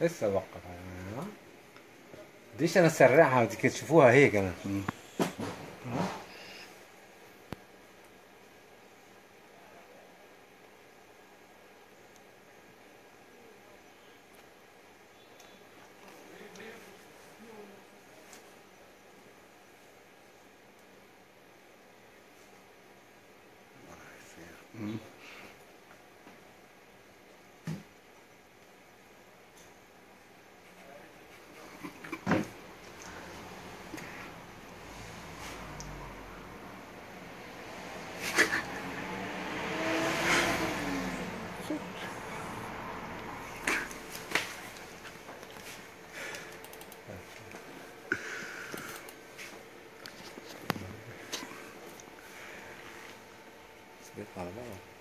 لسه وقف ها بديش أنا اسرعها بدك تشوفوها هيك أنا はい、はい。